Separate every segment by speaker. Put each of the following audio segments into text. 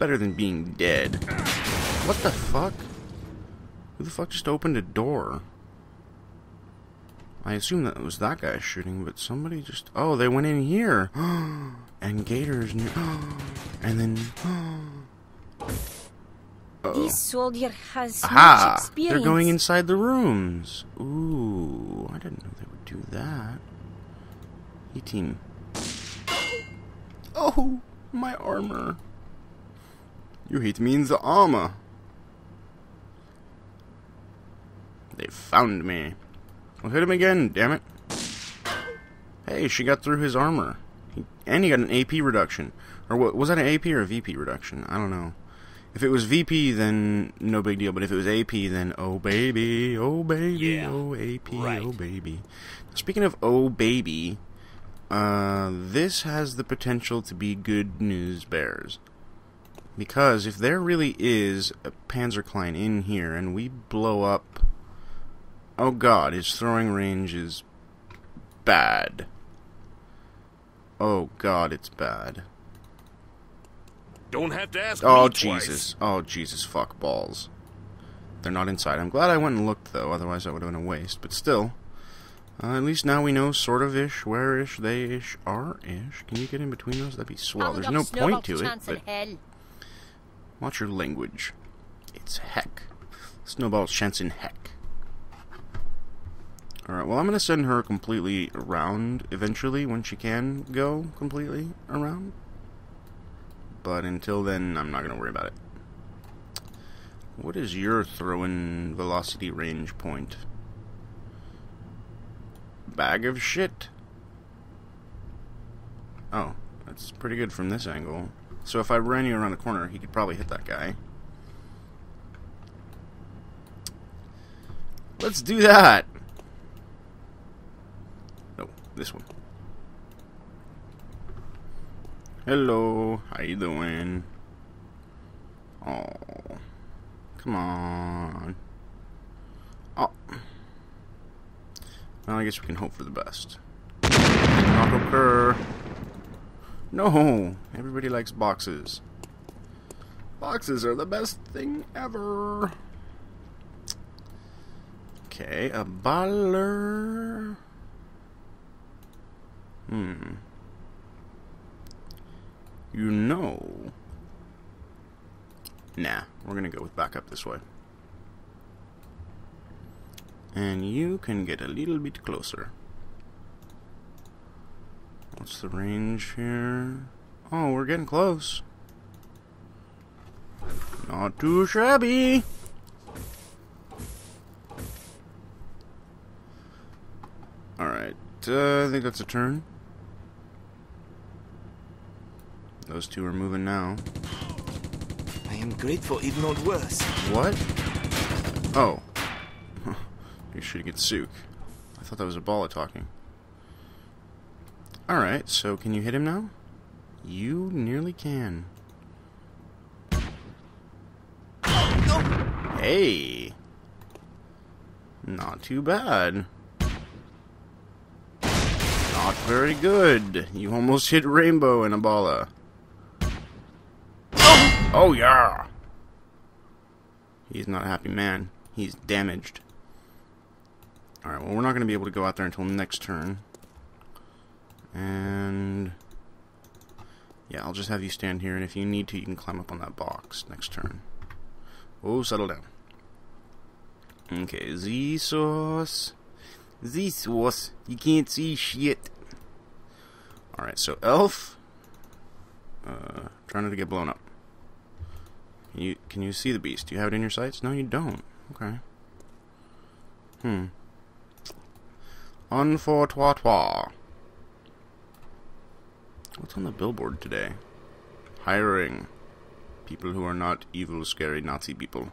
Speaker 1: better than being dead. What the fuck? Who the fuck just opened a door? I assume that it was that guy shooting, but somebody just... Oh, they went in here! and Gator's near... and then... Uh
Speaker 2: This soldier has much experience.
Speaker 1: They're going inside the rooms. Ooh, I didn't know they would do that. E-team. Oh, my armor. You hit me in the armor. They found me. I'll hit him again, damn it. Hey, she got through his armor. He, and he got an AP reduction. Or what, was that an AP or a VP reduction? I don't know. If it was VP, then no big deal. But if it was AP, then oh baby, oh baby,
Speaker 3: Yeah,
Speaker 1: oh AP,
Speaker 3: right.
Speaker 1: oh baby. Speaking of oh baby, uh, this has the potential to be good news bears. Because if there really is a Panzerklein in here and we blow up. Oh god, his throwing range is bad. Oh god, it's bad.
Speaker 3: Don't have to ask
Speaker 1: Oh
Speaker 3: me twice.
Speaker 1: Jesus! Oh Jesus! Fuck balls! They're not inside. I'm glad I went and looked though. Otherwise, that would have been a waste. But still, uh, at least now we know sort of ish, where ish, they ish, are ish. Can you get in between those? That'd be swell. There's no point to it. But
Speaker 2: hell.
Speaker 1: Watch your language. It's heck. Snowball's chance in heck. Alright, well, I'm going to send her completely around eventually when she can go completely around. But until then, I'm not going to worry about it. What is your throwing velocity range point? Bag of shit. Oh, that's pretty good from this angle. So if I ran you around the corner, he could probably hit that guy. Let's do that. No, this one. Hello, how you doing? Oh, come on. Oh. Well, I guess we can hope for the best. Occur. No, everybody likes boxes. Boxes are the best thing ever. Okay, a baller. Hmm. You know. Nah, we're gonna go with backup this way. And you can get a little bit closer. What's the range here? Oh, we're getting close. Not too shabby. Alright, uh, I think that's a turn. Those two are moving now.
Speaker 4: I am grateful it not worse.
Speaker 1: What? Oh. you should get Sook. I thought that was a ball talking. Alright, so can you hit him now? You nearly can. Hey! Not too bad. Not very good. You almost hit Rainbow in Abala. Oh yeah! He's not a happy man. He's damaged. Alright, well, we're not going to be able to go out there until next turn. And... Yeah, I'll just have you stand here, and if you need to, you can climb up on that box next turn. Oh, settle down. Okay, Z-Sauce. Z-Sauce. You can't see shit. Alright, so Elf. Uh, trying to get blown up. Can you can you see the beast? Do you have it in your sights? No, you don't. Okay. Hmm. Unfortoitois. What's on the billboard today? Hiring people who are not evil, scary Nazi people.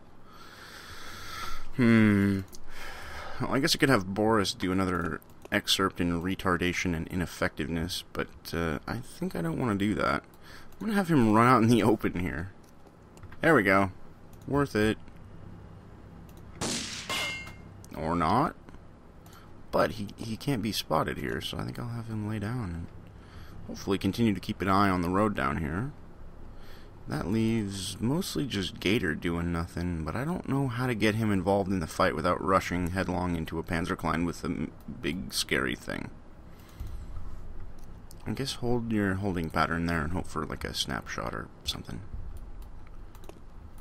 Speaker 1: Hmm. Well, I guess I could have Boris do another excerpt in retardation and ineffectiveness, but uh, I think I don't want to do that. I'm gonna have him run out in the open here. There we go. Worth it. Or not. But he, he can't be spotted here, so I think I'll have him lay down hopefully continue to keep an eye on the road down here. That leaves mostly just Gator doing nothing, but I don't know how to get him involved in the fight without rushing headlong into a Panzerklein with a big scary thing. I guess hold your holding pattern there and hope for like a snapshot or something.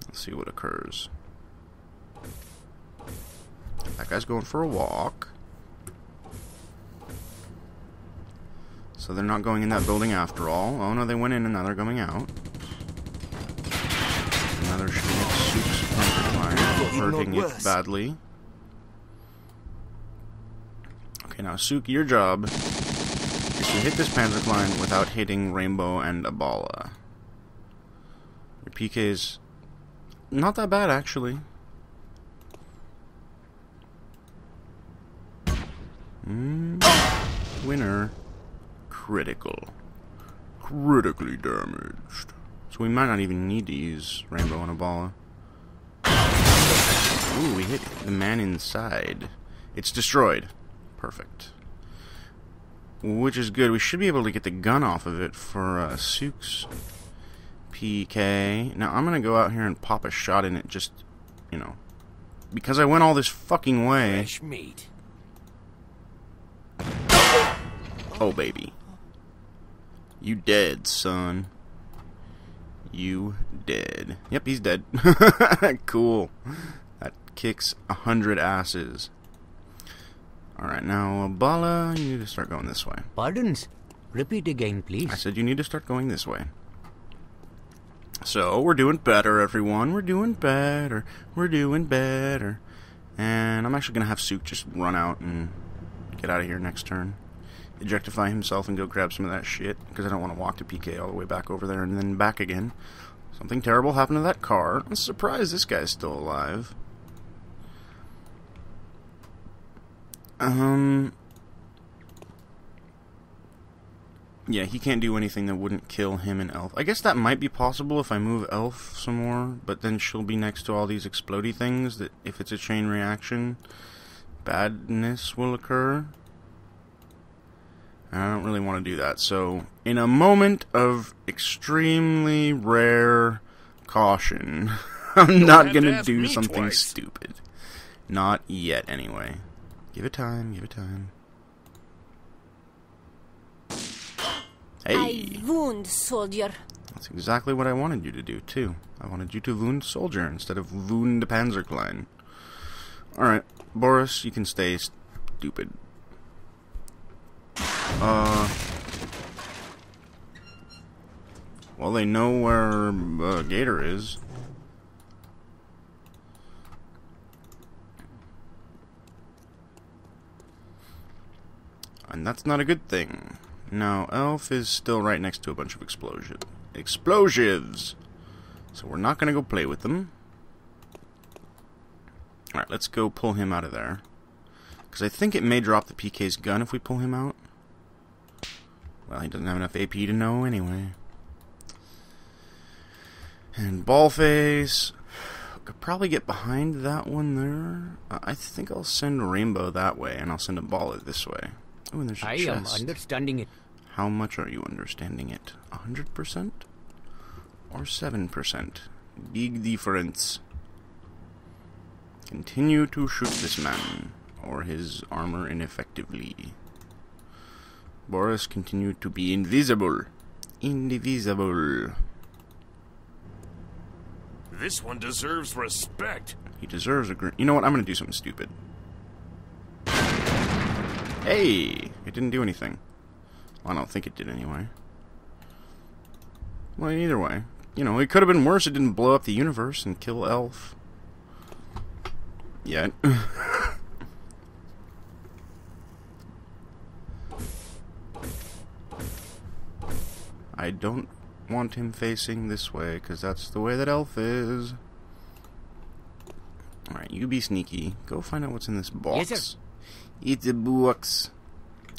Speaker 1: Let's see what occurs. That guy's going for a walk. So they're not going in that building after all. Oh no, they went in and now they're coming out. Another shooting Soup's hurting it badly. Okay, now Souk, your job is to hit this Panzerklein without hitting Rainbow and Abala. Your PK is not that bad, actually. Mm, winner. Critical. Critically damaged. So we might not even need to use Rainbow and Abala. Ooh, we hit the man inside. It's destroyed. Perfect. Which is good. We should be able to get the gun off of it for uh, Souk's PK. Now, I'm going to go out here and pop a shot in it just, you know, because I went all this fucking way.
Speaker 4: Fresh meat.
Speaker 1: Oh, baby. You dead, son. You dead. Yep, he's dead. cool. That kicks a hundred asses. Alright, now, uh, Bala, you need to start going this way.
Speaker 3: Pardons. Repeat again, please.
Speaker 1: I said you need to start going this way. So, we're doing better, everyone. We're doing better. We're doing better. And I'm actually going to have Souk just run out and get out of here next turn. Ejectify himself and go grab some of that shit, because I don't want to walk to PK all the way back over there and then back again. Something terrible happened to that car. I'm surprised this guy's still alive. Um, Yeah, he can't do anything that wouldn't kill him and Elf. I guess that might be possible if I move Elf some more, but then she'll be next to all these explodey things that if it's a chain reaction, badness will occur. And I don't really want to do that. So, in a moment of extremely rare caution, I'm not going
Speaker 4: to
Speaker 1: to do something
Speaker 4: twice.
Speaker 1: stupid. Not yet, anyway. Give it time, give it time. Hey!
Speaker 2: I wound soldier.
Speaker 1: That's exactly what I wanted you to do, too. I wanted you to wound soldier instead of wound Panzerklein. Alright, Boris, you can stay stupid. Uh. Well, they know where uh, Gator is. And that's not a good thing. Now, Elf is still right next to a bunch of explosion explosives. So we're not going to go play with them. Alright, let's go pull him out of there. Because I think it may drop the PK's gun if we pull him out. Well, he doesn't have enough AP to know anyway. And Ballface. Could probably get behind that one there. I think I'll send Rainbow that way, and I'll send Abala this way. Oh, and there's a
Speaker 3: I
Speaker 1: chest.
Speaker 3: am understanding it.
Speaker 1: How much are you understanding it? A hundred percent? Or seven percent? Big difference. Continue to shoot this man, or his armor ineffectively. Boris continued to be invisible. Indivisible.
Speaker 5: This one deserves respect.
Speaker 1: He deserves a gr- You know what? I'm gonna do something stupid. Hey! It didn't do anything. Well, I don't think it did anyway. Well, either way. You know, it could have been worse. It didn't blow up the universe and kill Elf. Yet. I don't want him facing this way, because that's the way that Elf is. Alright, you be sneaky. Go find out what's in this box.
Speaker 3: Yes, sir.
Speaker 1: It's a box.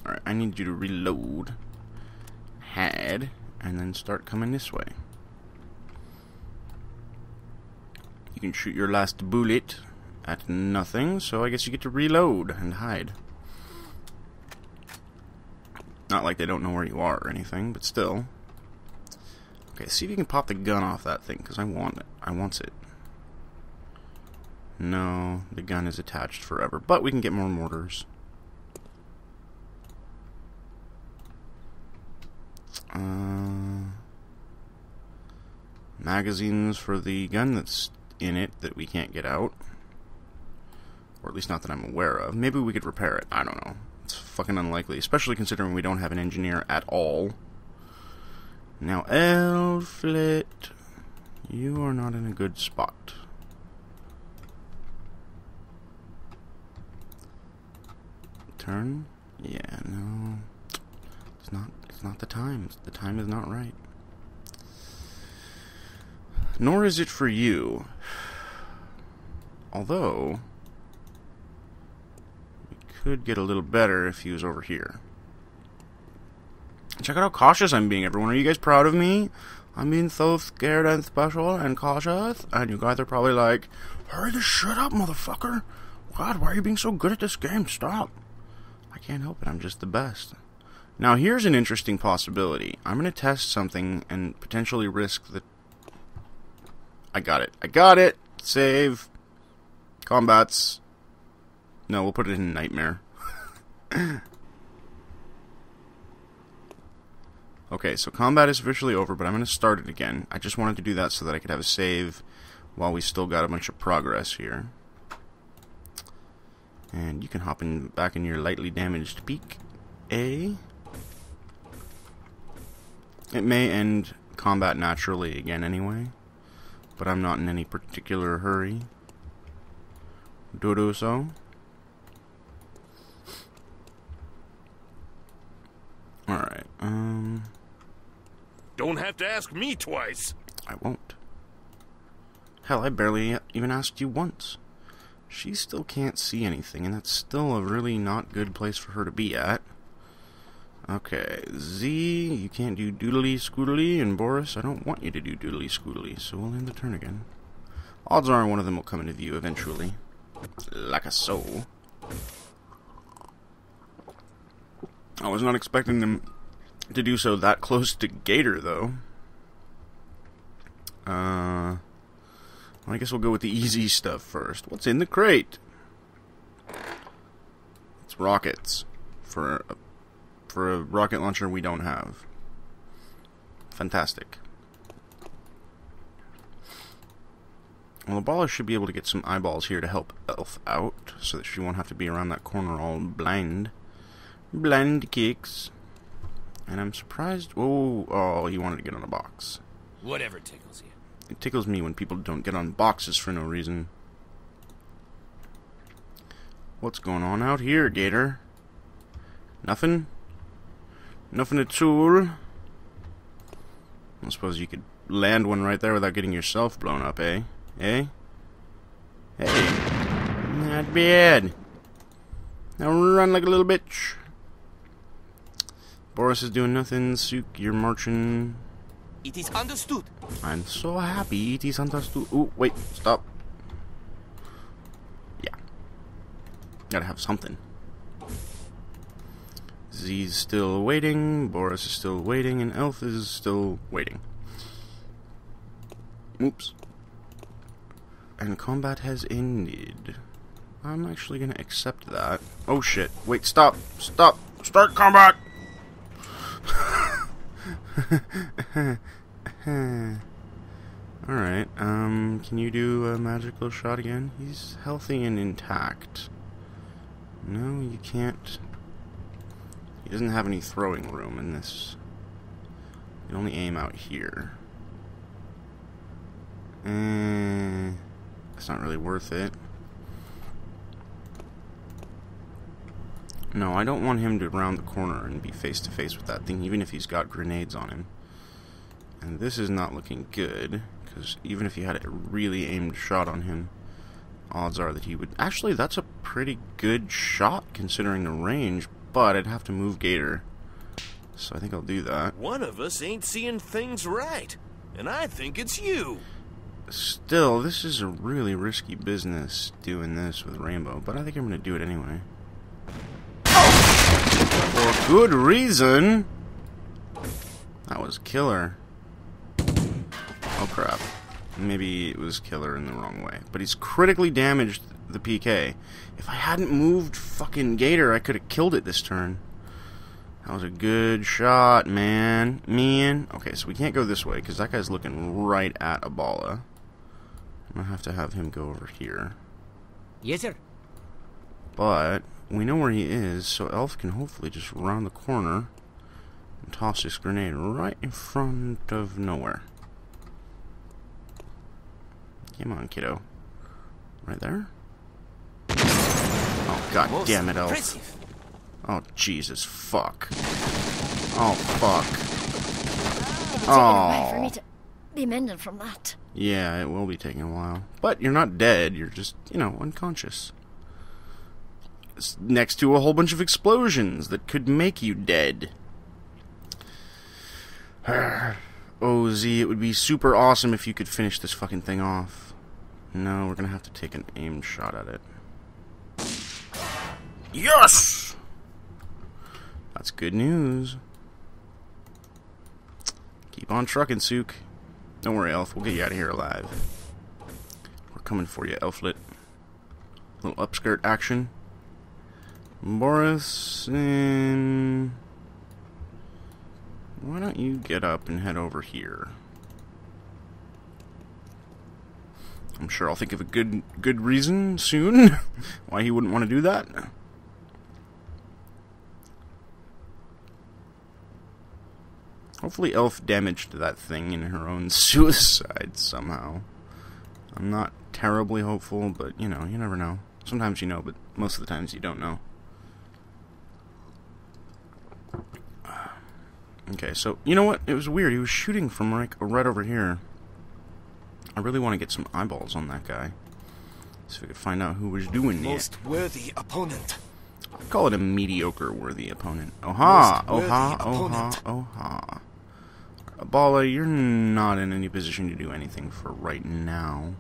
Speaker 1: Alright, I need you to reload. Had, and then start coming this way. You can shoot your last bullet at nothing, so I guess you get to reload and hide. Not like they don't know where you are or anything, but still. Okay, see if you can pop the gun off that thing, because I want it. I wants it. No, the gun is attached forever, but we can get more mortars. Uh, magazines for the gun that's in it that we can't get out. Or at least not that I'm aware of. Maybe we could repair it. I don't know. It's fucking unlikely, especially considering we don't have an engineer at all. Now, Elflet, you are not in a good spot. Turn? Yeah, no. It's not it's not the time. The time is not right. Nor is it for you. Although we could get a little better if he was over here. Check out how cautious I'm being, everyone. Are you guys proud of me? I'm being so scared and special and cautious, and you guys are probably like, Hurry the shit up, motherfucker! God, why are you being so good at this game? Stop! I can't help it, I'm just the best. Now, here's an interesting possibility. I'm going to test something and potentially risk the. I got it. I got it! Save. Combats. No, we'll put it in Nightmare. Okay, so combat is officially over, but I'm going to start it again. I just wanted to do that so that I could have a save while we still got a bunch of progress here. And you can hop in back in your lightly damaged peak. A. It may end combat naturally again anyway, but I'm not in any particular hurry. Do do so. Alright, um...
Speaker 5: Don't to ask me twice.
Speaker 1: I won't. Hell, I barely even asked you once. She still can't see anything, and that's still a really not good place for her to be at. Okay, Z, you can't do doodly scoodly, and Boris, I don't want you to do doodly scoodly, so we'll end the turn again. Odds are one of them will come into view eventually. Like a soul. I was not expecting them to do so that close to Gator, though. Uh, I guess we'll go with the easy stuff first. What's in the crate? It's rockets for a, for a rocket launcher we don't have. Fantastic. Well, Abala should be able to get some eyeballs here to help Elf out, so that she won't have to be around that corner all blind. Blind kicks. And I'm surprised. Oh, oh, he wanted to get on a box.
Speaker 4: Whatever tickles you.
Speaker 1: It tickles me when people don't get on boxes for no reason. What's going on out here, Gator? Nothing? Nothing at all? I suppose you could land one right there without getting yourself blown up, eh? Eh? Hey. Not bad. Now run like a little bitch. Boris is doing nothing. Suk, you're marching.
Speaker 4: It is understood.
Speaker 1: I'm so happy it is understood. Ooh, wait, stop. Yeah. Gotta have something. Z's still waiting, Boris is still waiting, and Elf is still waiting. Oops. And combat has ended. I'm actually gonna accept that. Oh shit. Wait, stop. Stop. Start combat! Alright, um, can you do a magical shot again? He's healthy and intact. No, you can't. He doesn't have any throwing room in this. You only aim out here. Eh, it's not really worth it. No, I don't want him to round the corner and be face to face with that thing, even if he's got grenades on him. And this is not looking good, because even if you had a really aimed shot on him, odds are that he would... Actually, that's a pretty good shot, considering the range, but I'd have to move Gator. So I think I'll do that.
Speaker 5: One of us ain't seeing things right, and I think it's you.
Speaker 1: Still, this is a really risky business, doing this with Rainbow, but I think I'm going to do it anyway. For good reason. That was killer. Oh crap. Maybe it was killer in the wrong way. But he's critically damaged the PK. If I hadn't moved fucking Gator, I could have killed it this turn. That was a good shot, man. Man. Okay, so we can't go this way, because that guy's looking right at Abala. I'm gonna have to have him go over here.
Speaker 3: Yes, sir.
Speaker 1: But, we know where he is, so Elf can hopefully just round the corner and toss this grenade right in front of nowhere. Come on, kiddo. Right there? Oh, god
Speaker 4: Most
Speaker 1: damn it, Elf.
Speaker 4: impressive.
Speaker 1: Oh, Jesus, fuck. Oh, fuck.
Speaker 2: It'll take a while for
Speaker 1: Oh.
Speaker 2: me to be mended from that.
Speaker 1: Yeah, it will be taking a while. But you're not dead, you're just, you know, unconscious. It's next to a whole bunch of explosions that could make you dead. oh, Z, it would be super awesome if you could finish this fucking thing off. No, we're gonna have to take an aim shot at it. Yes! That's good news. Keep on trucking, Sook. Don't worry, Elf. We'll get you out of here alive. We're coming for you, Elflet. Little upskirt action. Boris, and... Why don't you get up and head over here? I'm sure I'll think of a good good reason soon why he wouldn't want to do that. Hopefully Elf damaged that thing in her own suicide somehow. I'm not terribly hopeful, but you know, you never know. Sometimes you know, but most of the times you don't know. Okay, so you know what? It was weird. He was shooting from like right over here. I really want to get some eyeballs on that guy. So we could find out who was doing it.
Speaker 4: Most worthy opponent.
Speaker 1: I Call it a mediocre worthy opponent. Oha!
Speaker 4: Most
Speaker 1: Oha! Oha! Oha! Bala, you're not in any position to do anything for right now.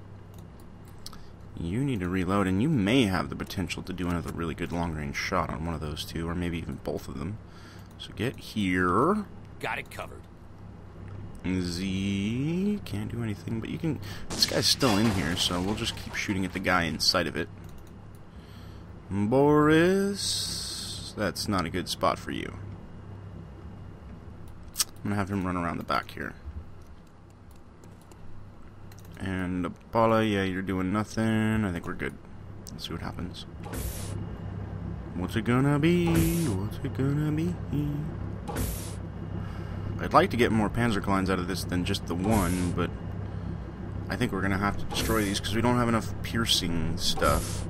Speaker 1: You need to reload, and you may have the potential to do another really good long range shot on one of those two, or maybe even both of them. So get here.
Speaker 3: Got it covered.
Speaker 1: Z can't do anything, but you can. This guy's still in here, so we'll just keep shooting at the guy inside of it. Boris, that's not a good spot for you. I'm gonna have him run around the back here. And Apollo, yeah, you're doing nothing. I think we're good. Let's see what happens. What's it gonna be? What's it gonna be? I'd like to get more Panzerkleins out of this than just the one, but I think we're gonna have to destroy these because we don't have enough piercing stuff.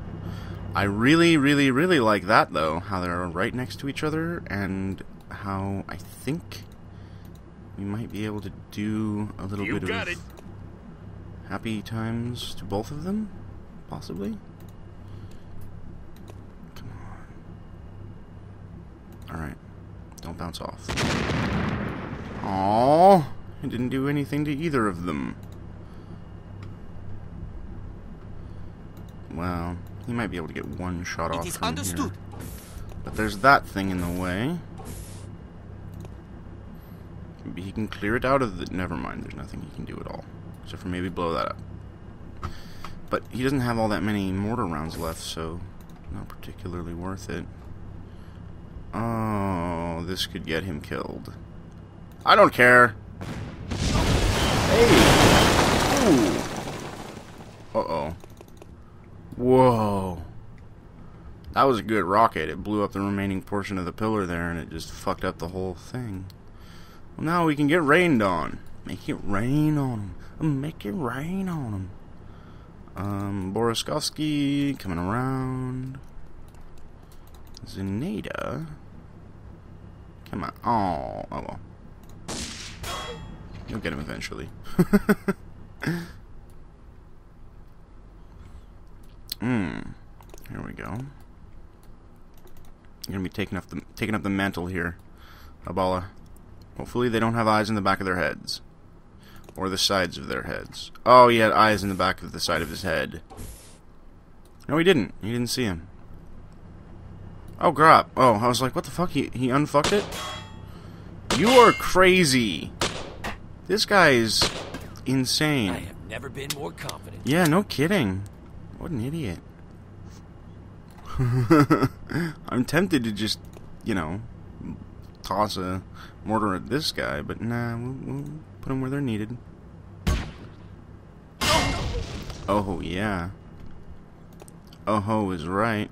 Speaker 1: I really, really, really like that though, how they're right next to each other, and how I think we might be able to do a little
Speaker 5: You
Speaker 1: bit
Speaker 5: got
Speaker 1: of
Speaker 5: it.
Speaker 1: happy times to both of them, possibly. Come on. All right, don't bounce off. Aww, I didn't do anything to either of them. Well, he might be able to get one shot off
Speaker 4: It is understood.
Speaker 1: here. But there's that thing in the way. Maybe he can clear it out of the... Never mind, there's nothing he can do at all. Except for maybe blow that up. But he doesn't have all that many mortar rounds left, so... Not particularly worth it. Oh, this could get him killed. I don't care. Hey! Ooh! Uh-oh. Whoa. That was a good rocket. It blew up the remaining portion of the pillar there, and it just fucked up the whole thing. Well, now we can get rained on. Make it rain on them. Make it rain on them. Um, Boriskovsky coming around. Zeneda. Come on. Oh, oh well. You'll get him eventually. Hmm. Here we go. You're gonna be taking up the taking up the mantle here, Abala. Hopefully they don't have eyes in the back of their heads, or the sides of their heads. Oh, he had eyes in the back of the side of his head. No, he didn't. He didn't see him. Oh, crap. Oh, I was like, what the fuck? He he unfucked it. You are crazy. This guy's insane.
Speaker 3: I have never been more confident.
Speaker 1: Yeah, no kidding. What an idiot. I'm tempted to just, you know, toss a mortar at this guy, but nah, we'll, we'll put them where they're needed. Oh, yeah. Oh ho is right.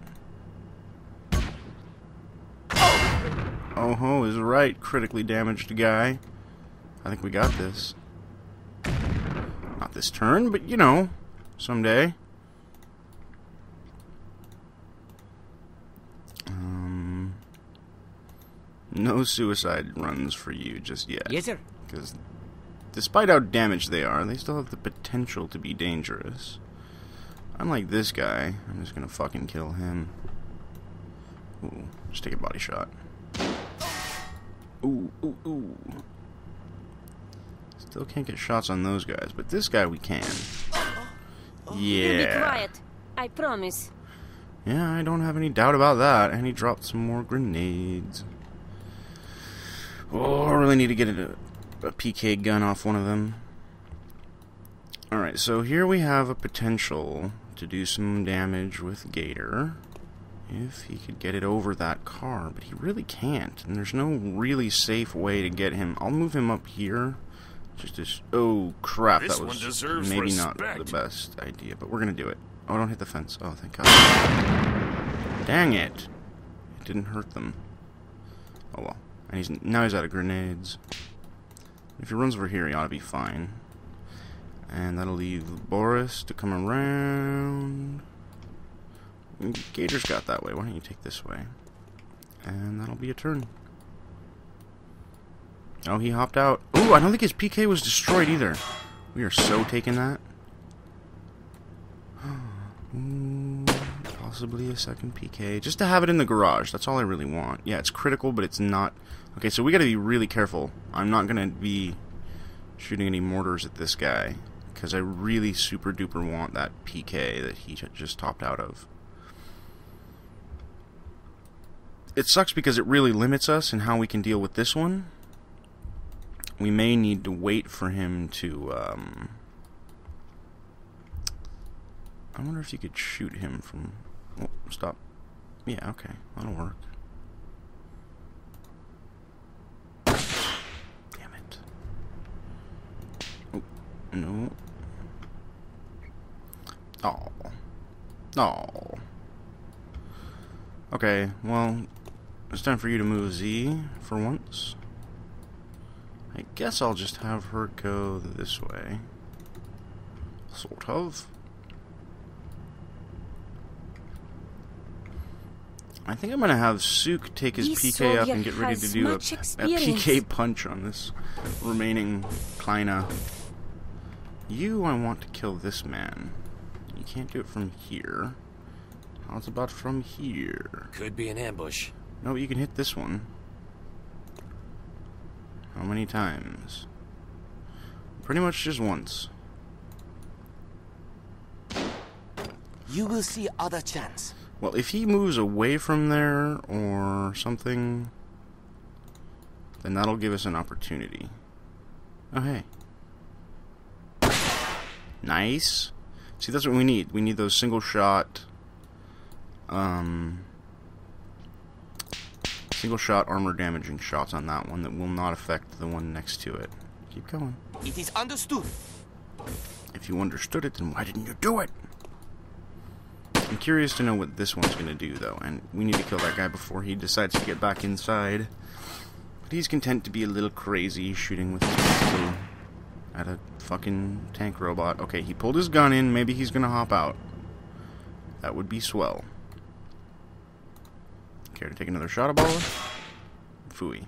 Speaker 1: Oh ho is right, critically damaged guy. I think we got this. Not this turn, but you know, someday. Um, no suicide runs for you just yet.
Speaker 3: Yes, sir.
Speaker 1: Because despite how damaged they are, they still have the potential to be dangerous. Unlike this guy, I'm just gonna fucking kill him. Ooh, just take a body shot. Ooh, ooh, ooh. Still can't get shots on those guys, but this guy we can.
Speaker 6: You be
Speaker 1: Yeah.
Speaker 6: quiet. I promise.
Speaker 1: Yeah, I don't have any doubt about that. And he dropped some more grenades. Oh, I really need to get a, a PK gun off one of them. Alright, so here we have a potential to do some damage with Gator. If he could get it over that car, but he really can't. And there's no really safe way to get him. I'll move him up here. Just as. Oh, crap.
Speaker 5: This
Speaker 1: that
Speaker 5: one
Speaker 1: was
Speaker 5: deserves
Speaker 1: maybe not the best idea, but we're going to do it. Oh, don't hit the fence. Oh, thank God. Dang it. It didn't hurt them. Oh well. And he's now he's out of grenades. If he runs over here, he ought to be fine. And that'll leave Boris to come around. Gator's got that way. Why don't you take this way? And that'll be a turn. Oh, he hopped out. Ooh, I don't think his PK was destroyed either. We are so taking that. Ooh, mm, possibly a second PK. Just to have it in the garage. That's all I really want. Yeah, it's critical, but it's not... Okay, so we gotta be really careful. I'm not gonna be shooting any mortars at this guy. Because I really super duper want that PK that he just topped out of. It sucks because it really limits us in how we can deal with this one. We may need to wait for him to, um... I wonder if you could shoot him from... Oh, stop. Yeah, okay. That'll work. Damn it. Oh, no. Oh. Oh. Okay, well, it's time for you to move Z for once. I guess I'll just have her go this way. Sort of. I think I'm gonna have Sook take his PK up and get ready to do a, a. PK punch on this remaining Kleina. You, I want to kill this man. You can't do it from here. How's about from here?
Speaker 3: Could be an ambush.
Speaker 1: No, you can hit this one. How many times? Pretty much just once.
Speaker 4: You will see other chance.
Speaker 1: Well, if he moves away from there or something, then that'll give us an opportunity. Oh, hey. Nice. See, that's what we need. We need those single shot, um, single shot armor damaging shots on that one that will not affect the one next to it. Keep going.
Speaker 4: It is understood.
Speaker 1: If you understood it, then why didn't you do it? I'm curious to know what this one's going to do, though, and we need to kill that guy before he decides to get back inside. But he's content to be a little crazy shooting with his pistol at a fucking tank robot. Okay, he pulled his gun in. Maybe he's going to hop out. That would be swell. Care to take another shot at Baller? Fooey.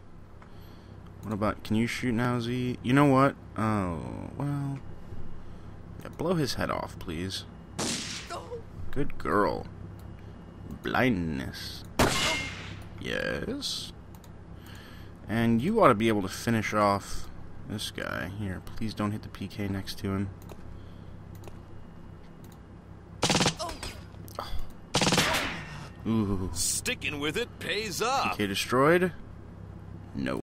Speaker 1: What about, can you shoot now, Z? You know what? Oh, well... Yeah, blow his head off, please. Good girl. Blindness. Yes. And you ought to be able to finish off this guy. Here, please don't hit the PK next to him. Ooh.
Speaker 5: Sticking with it pays off.
Speaker 1: PK destroyed? No.